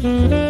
Mm-hmm.